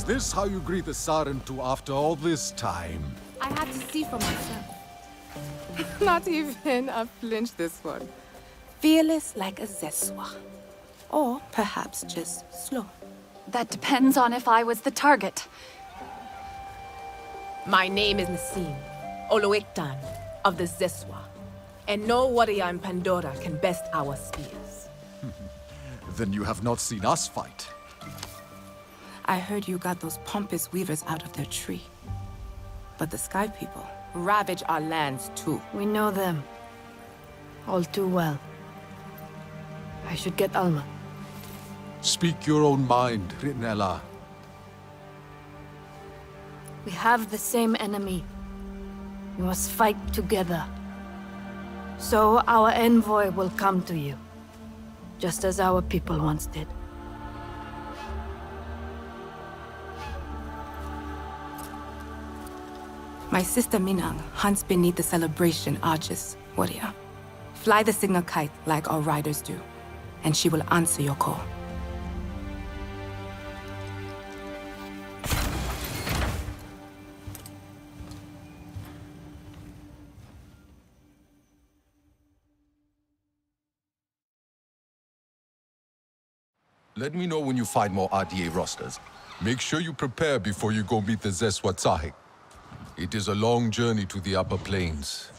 Is this how you greet the Sarentu after all this time? I had to see for myself. Not even a flinch this one. Fearless like a Zeswa. Or perhaps just slow. That depends on if I was the target. My name is Nassim, Olo'eyktan of the Zeswa. And no warrior in Pandora can best our spears. Then you have not seen us fight. I heard you got those pompous weavers out of their tree. But the Sky People ravage our lands too. We know them. All too well. I should get Alma. Speak your own mind, Ritnella. We have the same enemy. We must fight together. So our envoy will come to you. Just as our people once did. My sister Minang hunts beneath the celebration arches, warrior. Fly the signal kite like our riders do, and she will answer your call. Let me know when you find more RDA rosters. Make sure you prepare before you go meet the Zeswatsahi. It is a long journey to the upper plains.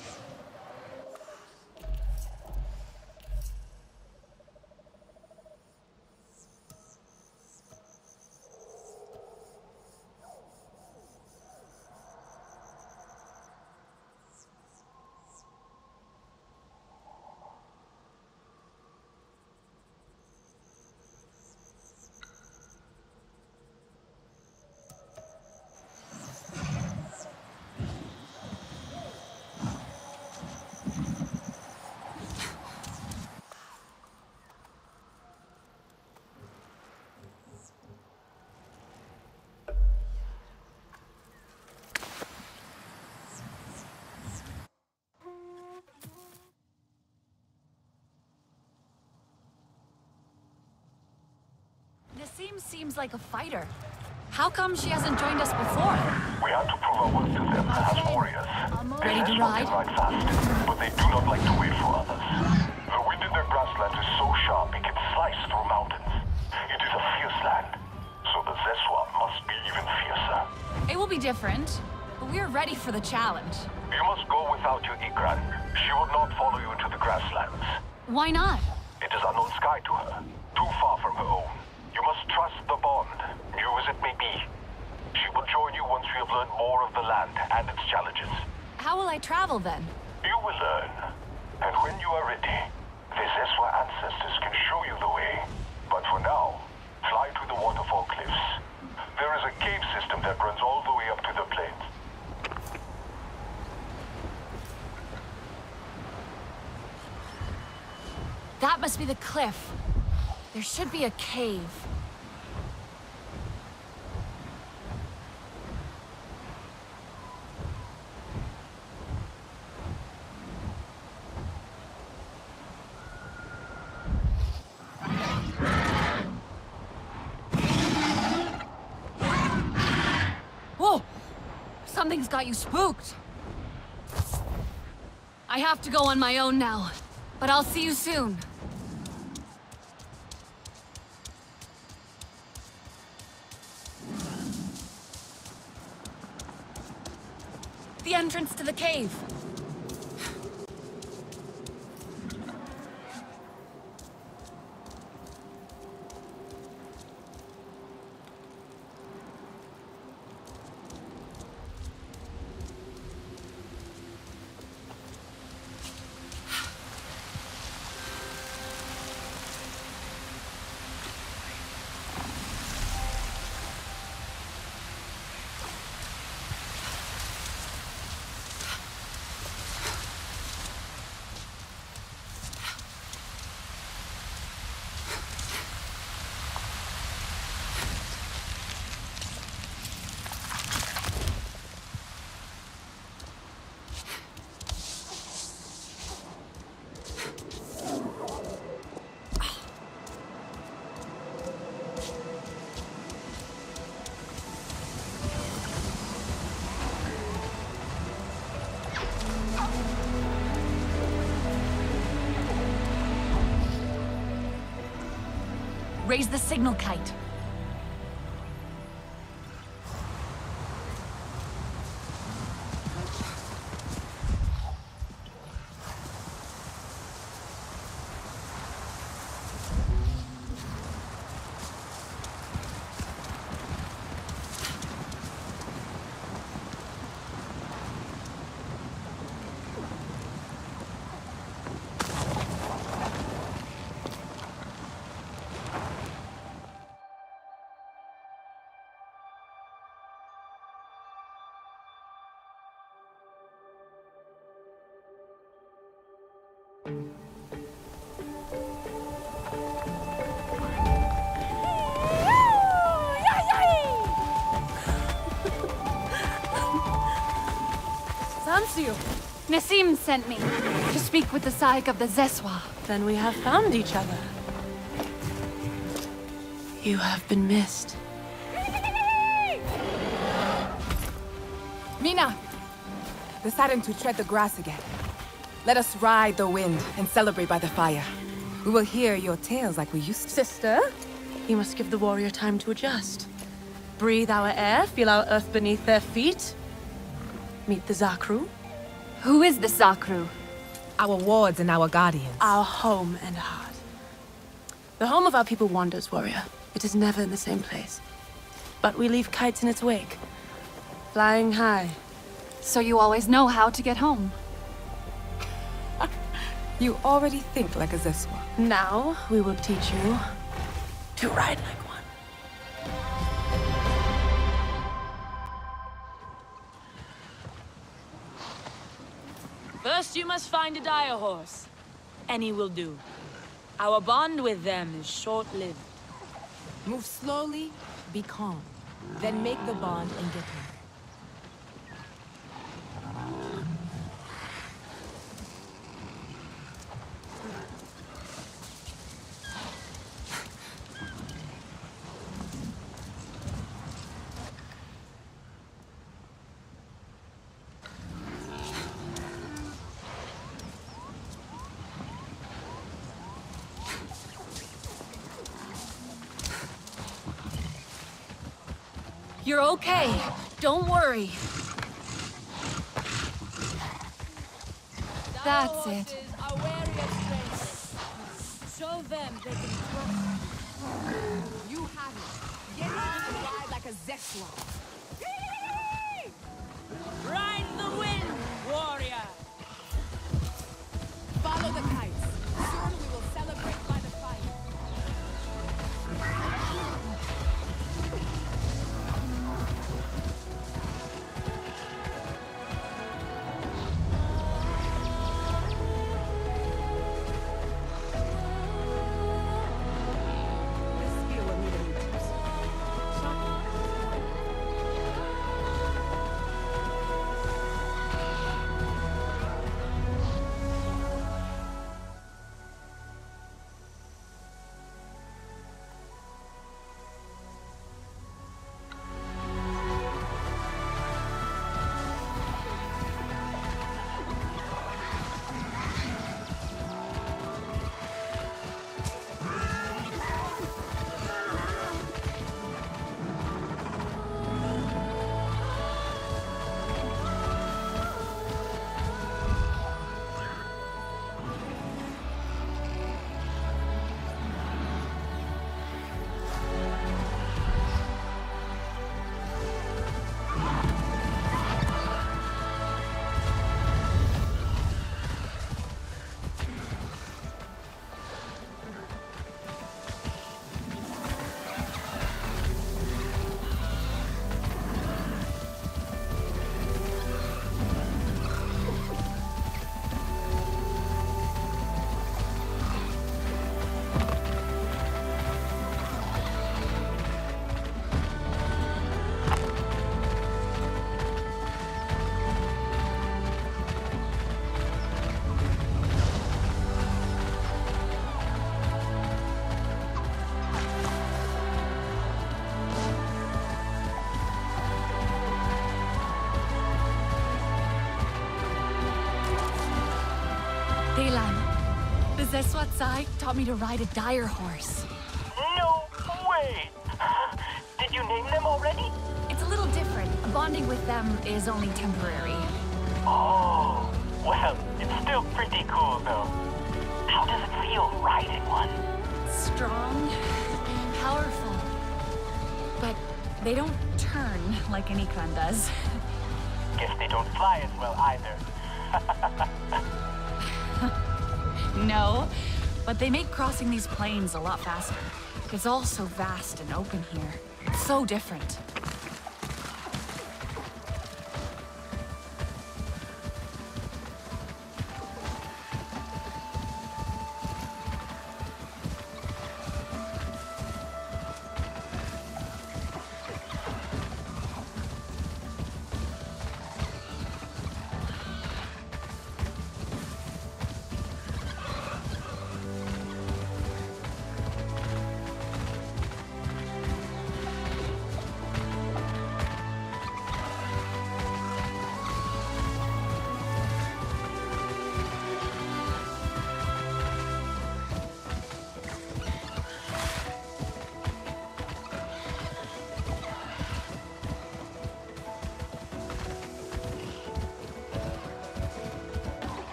Nassim seems like a fighter. How come she hasn't joined us before? We have to prove our worth to them as warriors. Ready to ride? They ride fast, but they do not like to wait for others. The wind in their grasslands is so sharp it can slice through mountains. It is a fierce land, so the Zeswa must be even fiercer. It will be different, but we're ready for the challenge. You must go without your Ikran. She will not follow you into the grasslands. Why not? It is unknown sky to her, too far from her own. The bond, new as it may be. She will join you once we have learned more of the land and its challenges. How will I travel then? You will learn. And when you are ready, the Zeswa ancestors can show you the way. But for now, fly to the waterfall cliffs. There is a cave system that runs all the way up to the plains. That must be the cliff. There should be a cave. Got you spooked. I have to go on my own now, but I'll see you soon. The entrance to the cave. Raise the signal kite. Sancio! Nassim sent me to speak with the Saik of the Zeswa. Then we have found each other. You have been missed. Mina! Deciding to tread the grass again. Let us ride the wind and celebrate by the fire. We will hear your tales like we used to. Sister, you must give the warrior time to adjust. Breathe our air, feel our earth beneath their feet. Meet the Zakru, Who is the Zakru? Our wards and our guardians. our home and heart. The home of our people wanders, warrior. It is never in the same place. But we leave kites in its wake, flying high. So you always know how to get home. You already think like a Zeswa. Now we will teach you to ride like First, you must find a dire horse. Any will do. Our bond with them is short-lived. Move slowly, be calm. Then make the bond and get home. You're okay. Don't worry. That's it. Show them they can trust. You have it. Get ride like a. Zeswatsai taught me to ride a dire horse. No, way! Did you name them already? It's a little different. Bonding with them is only temporary. Oh, well, it's still pretty cool though. How does it feel riding one? Strong, powerful. But they don't turn like an Ikran does. Guess they don't fly as well either. No, but they make crossing these plains a lot faster. It's all so vast and open here. So different.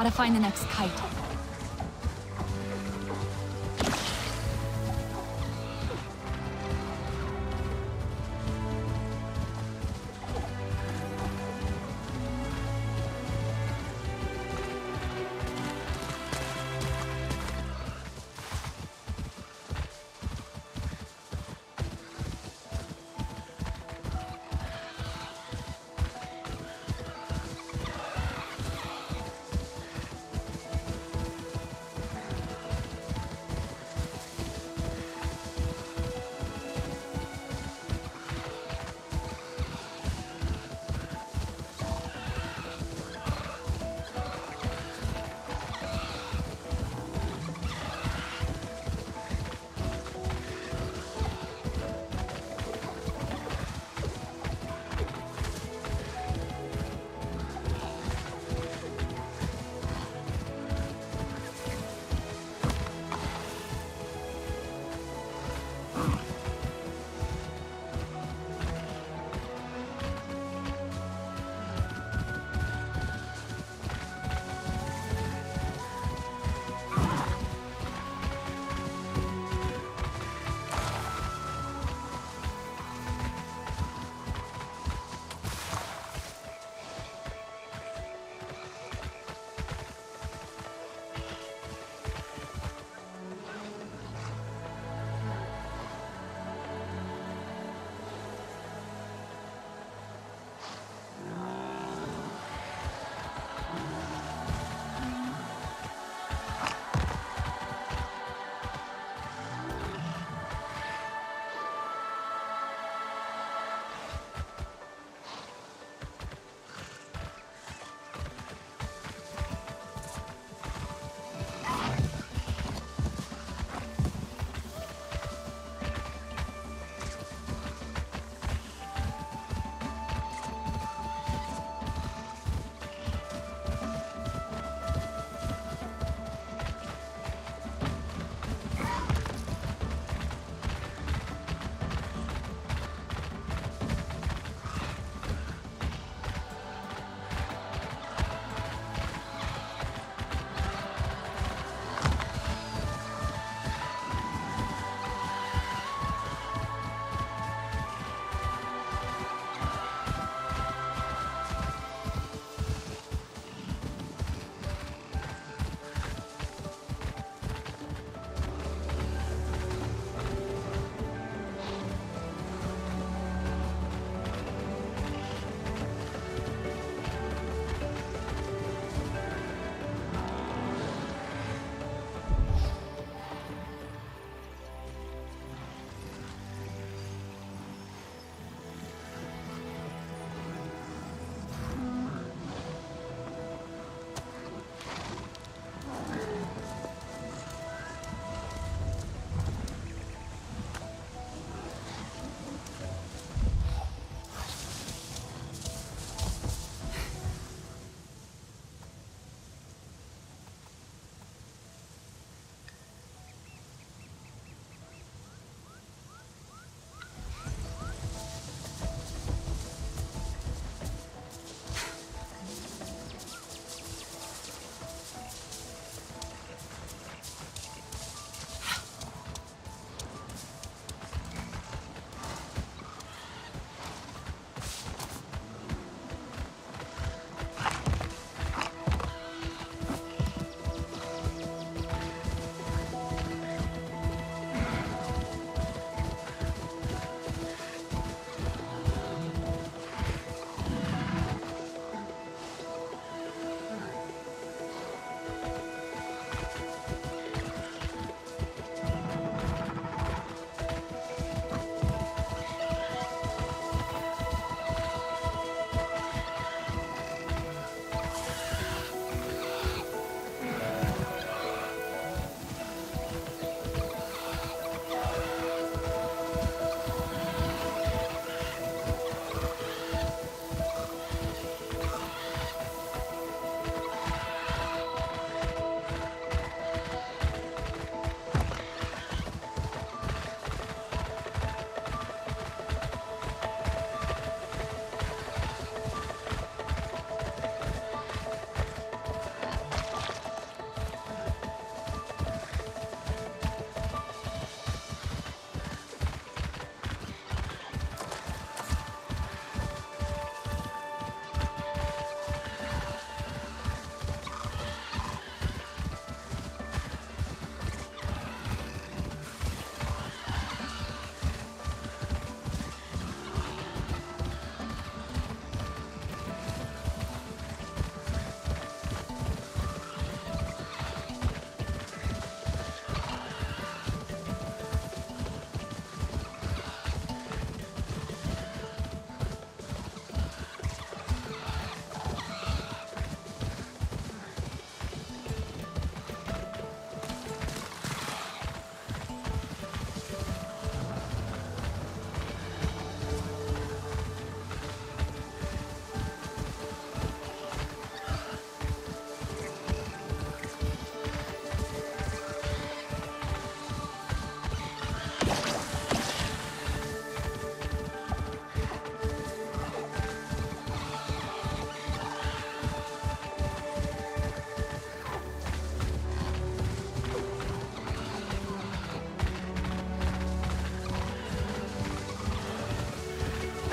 Gotta find the next kite.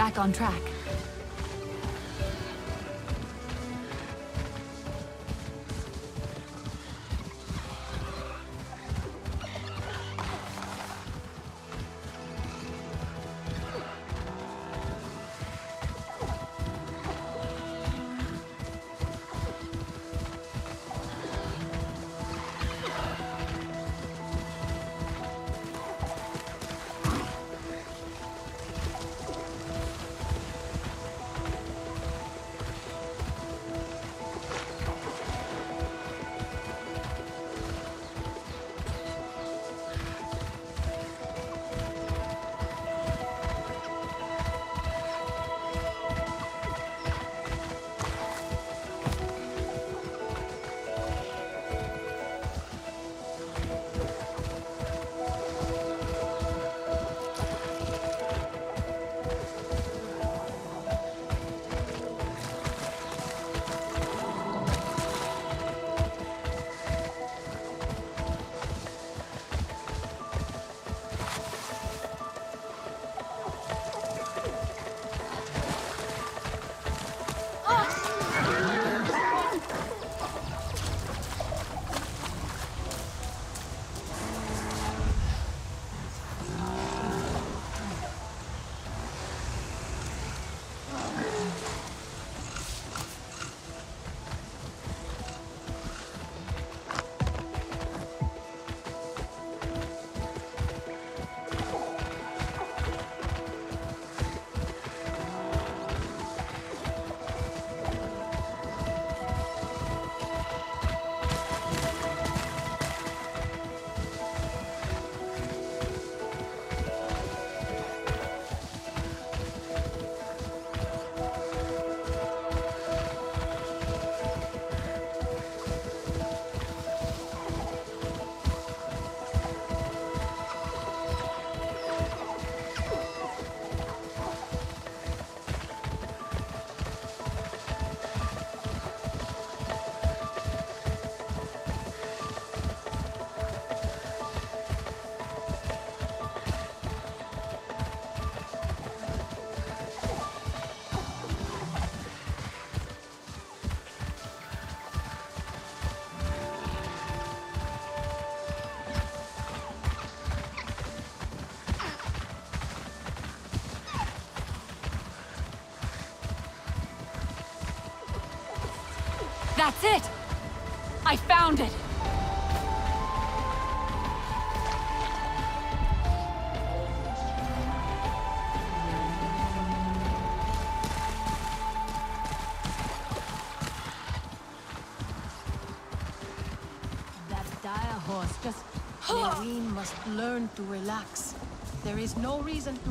Back on track. That's it! I found it! That dire horse just... Meereen must learn to relax. There is no reason to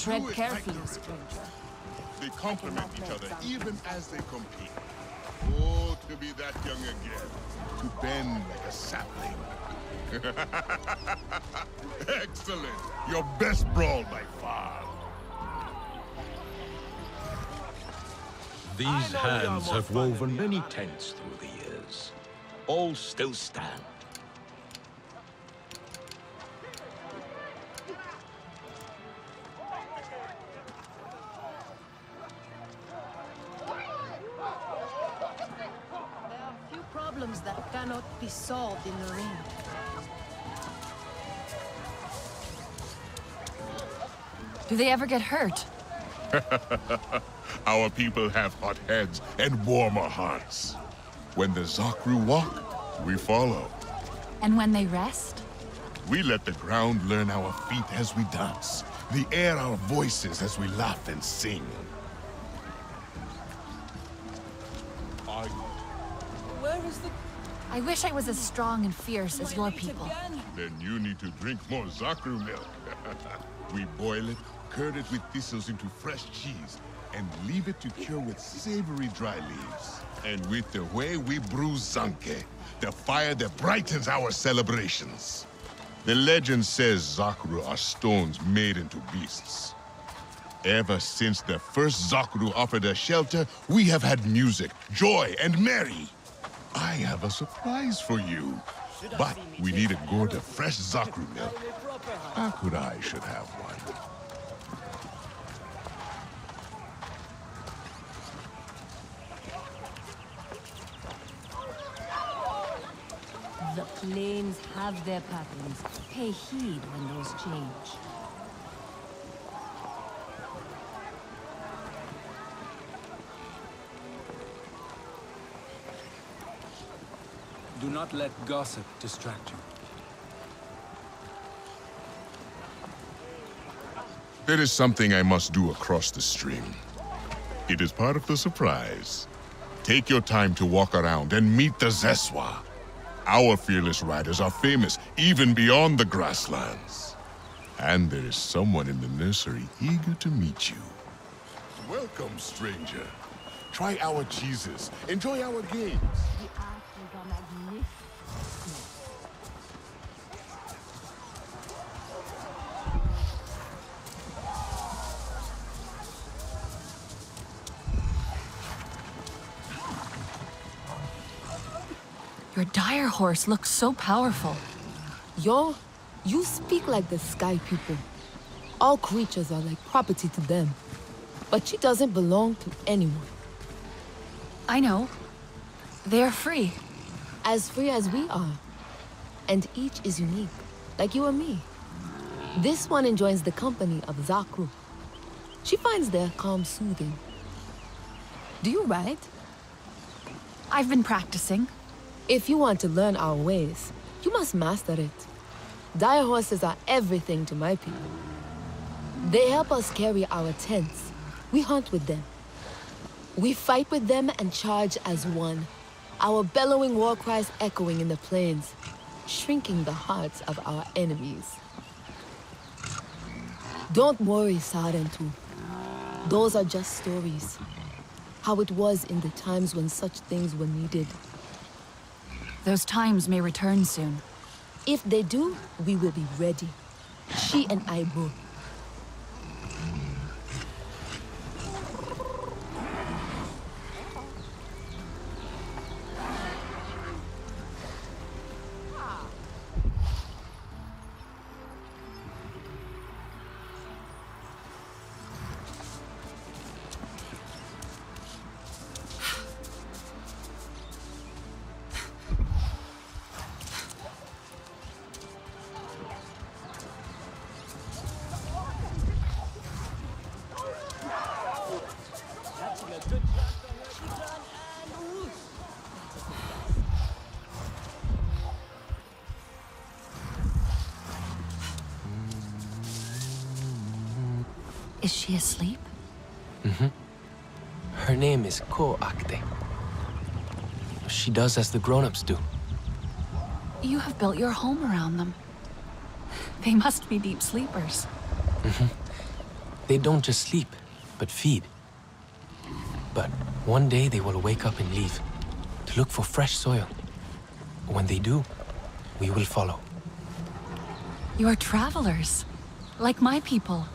Tread Do it carefully, like the stranger. They complement each other them- even as they compete. Oh, to be that young again. To bend like a sapling. Excellent. Your best brawl by far. These hands have woven many tents through the years. All still stand. Problems that cannot be solved in the ring. Do they ever get hurt? Our people have hot heads and warmer hearts. When the Zakru walk, we follow. And when they rest? We let the ground learn our feet as we dance, the air our voices as we laugh and sing. I wish I was as strong and fierce as your people. Then you need to drink more Zakru milk. we boil it, curd it with thistles into fresh cheese, and leave it to cure with savory dry leaves. And with the way we brew Zanke, the fire that brightens our celebrations. The legend says Zakru are stones made into beasts. Ever since the first Zakru offered us shelter, we have had music, joy, and merry. I have a surprise for you. But we need a gourd of fresh Zakru milk. Hakurai should have one. The plains have their patterns. Pay heed when those change. Do not let gossip distract you. There is something I must do across the stream. It is part of the surprise. Take your time to walk around and meet the Zeswa. Our fearless riders are famous even beyond the grasslands. And there is someone in the nursery eager to meet you. Welcome, stranger. Try our cheeses. Enjoy our games. Your dire horse looks so powerful. Yo, you speak like the sky people. All creatures are like property to them. But she doesn't belong to anyone. I know. They're free. As free as we are. And each is unique, like you and me. This one enjoys the company of Zakru. She finds their calm soothing. Do you ride? I've been practicing. If you want to learn our ways, you must master it. Dire horses are everything to my people. They help us carry our tents. We hunt with them. We fight with them and charge as one. Our bellowing war cries echoing in the plains, shrinking the hearts of our enemies. Don't worry, Sarentu. Those are just stories. How it was in the times when such things were needed. Those times may return soon. If they do, we will be ready. She and I both. Is she asleep? Mm-hmm. Her name is Ko Akte. She does as the grown-ups do. You have built your home around them. They must be deep sleepers. Mm-hmm. They don't just sleep, but feed. But one day they will wake up and leave to look for fresh soil. When they do, we will follow. You are travelers, like my people.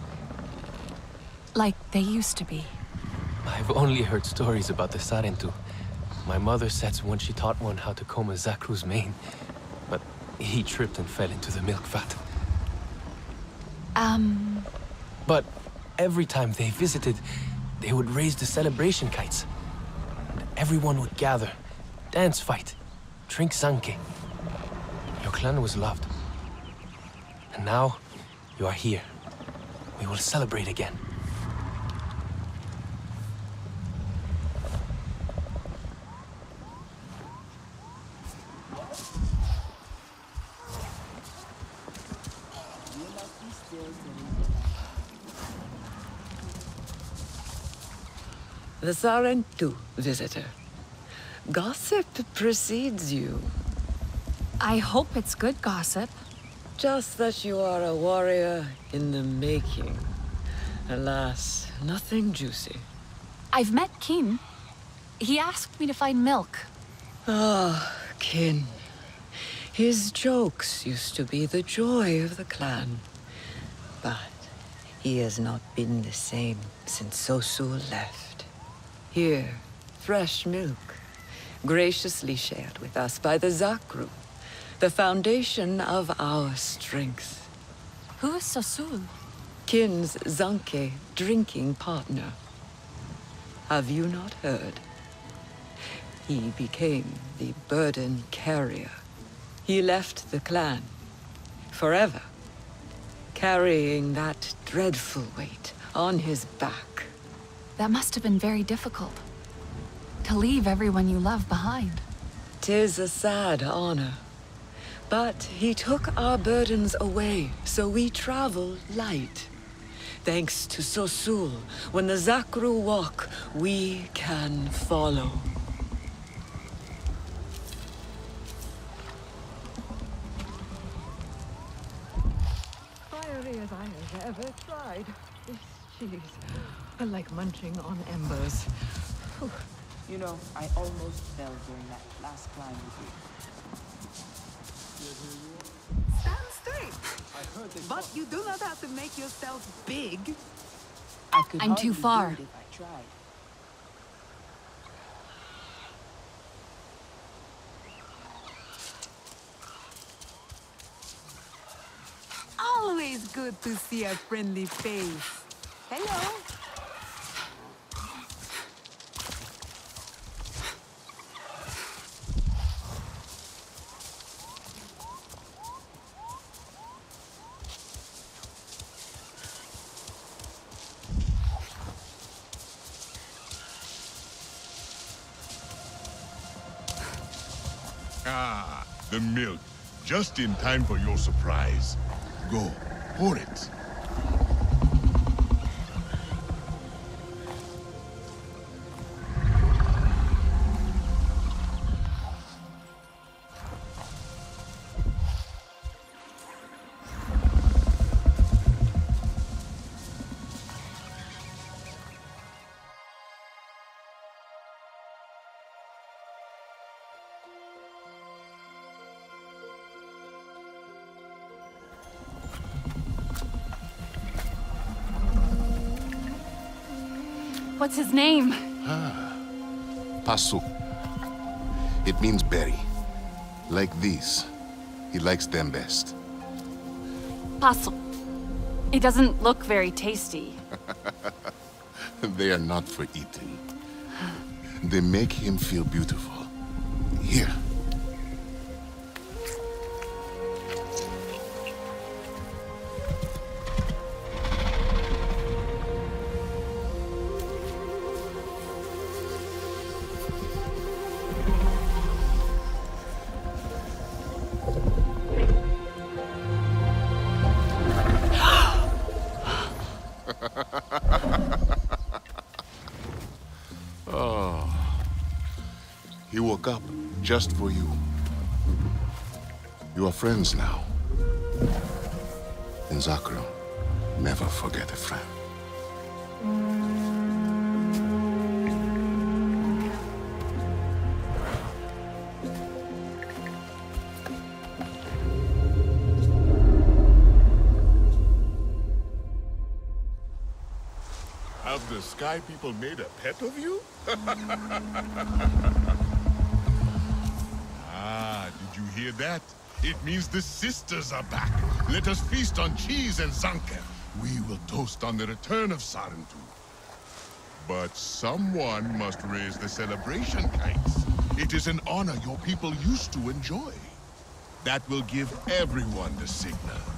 Like they used to be. I've only heard stories about the Sarentu. My mother said once she taught one how to comb a Zakru's mane, but he tripped and fell into the milk vat. Um... But every time they visited, they would raise the celebration kites. And everyone would gather, dance fight, drink zanke. Your clan was loved. And now, you are here. We will celebrate again. The Sarentu visitor. Gossip precedes you. I hope it's good gossip. Just that you are a warrior in the making. Alas, nothing juicy. I've met Kin. He asked me to find milk. Ah, Kin. His jokes used to be the joy of the clan. But he has not been the same since Sosul left. Here, fresh milk, graciously shared with us by the Zakru. The foundation of our strength. Who is Sosul? Kin's Zanke drinking partner. Have you not heard? He became the burden carrier. He left the clan. Forever. Carrying that dreadful weight on his back. That must have been very difficult. To leave everyone you love behind. Tis a sad honor. But he took our burdens away, so we travel light. Thanks to Sosul, when the Zakru walk, we can follow. Fiery as I have ever tried. This cheese. I like munching on embers. Whew. You know, I almost fell during that last climb with you. Stand straight. But you do not have to make yourself big. I could I'm too hardly do far. it if I tried. Always good to see a friendly face. Hello. Just in time for your surprise. Go, pour it. What's his name? Ah, Pasu. It means berry. Like these. He likes them best. Puzzle. It doesn't look very tasty. they are not for eating. They make him feel beautiful. Here. Just for you. You are friends now. In Zakro, never forget a friend. Have the Sky People made a pet of you? hear that? It means the sisters are back. Let us feast on cheese and zanker. We will toast on the return of Sarentu. But someone must raise the celebration kites. It is an honor your people used to enjoy. That will give everyone the signal.